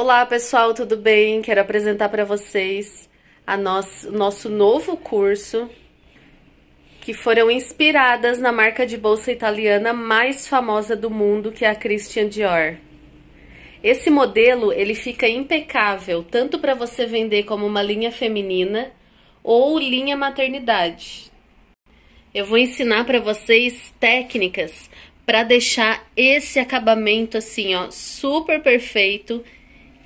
Olá pessoal, tudo bem? Quero apresentar para vocês a nosso, nosso novo curso que foram inspiradas na marca de bolsa italiana mais famosa do mundo, que é a Christian Dior. Esse modelo ele fica impecável tanto para você vender como uma linha feminina ou linha maternidade. Eu vou ensinar para vocês técnicas para deixar esse acabamento assim, ó, super perfeito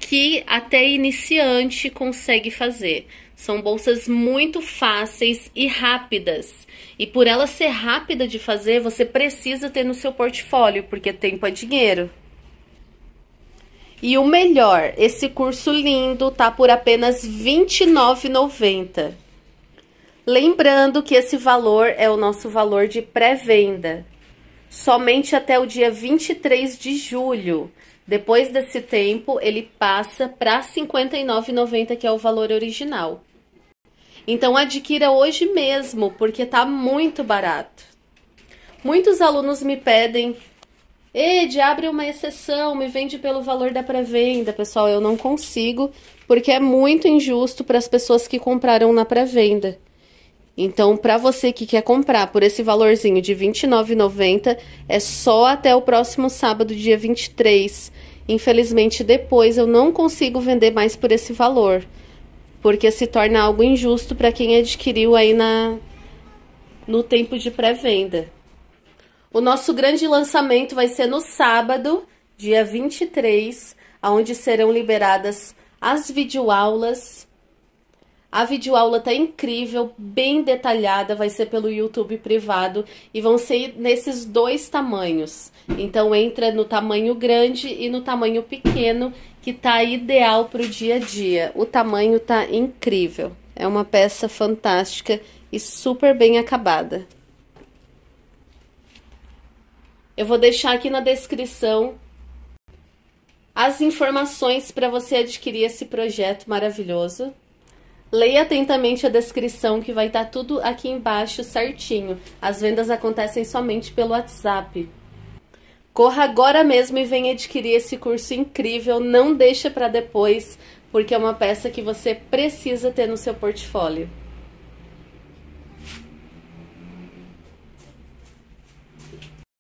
que até iniciante consegue fazer. São bolsas muito fáceis e rápidas. E por ela ser rápida de fazer, você precisa ter no seu portfólio, porque tempo é dinheiro. E o melhor, esse curso lindo tá por apenas R$ 29,90. Lembrando que esse valor é o nosso valor de pré-venda. Somente até o dia 23 de julho. Depois desse tempo, ele passa para R$ 59,90, que é o valor original. Então adquira hoje mesmo, porque tá muito barato. Muitos alunos me pedem, Ed, abre uma exceção, me vende pelo valor da pré-venda. Pessoal, eu não consigo, porque é muito injusto para as pessoas que compraram na pré-venda. Então, para você que quer comprar por esse valorzinho de R$ 29,90, é só até o próximo sábado, dia 23. Infelizmente, depois eu não consigo vender mais por esse valor, porque se torna algo injusto para quem adquiriu aí na no tempo de pré-venda. O nosso grande lançamento vai ser no sábado, dia 23, onde serão liberadas as videoaulas a videoaula tá incrível, bem detalhada, vai ser pelo YouTube privado e vão ser nesses dois tamanhos. Então entra no tamanho grande e no tamanho pequeno, que tá ideal para o dia a dia. O tamanho tá incrível. É uma peça fantástica e super bem acabada. Eu vou deixar aqui na descrição as informações para você adquirir esse projeto maravilhoso. Leia atentamente a descrição que vai estar tá tudo aqui embaixo certinho. As vendas acontecem somente pelo WhatsApp. Corra agora mesmo e venha adquirir esse curso incrível, não deixa para depois, porque é uma peça que você precisa ter no seu portfólio.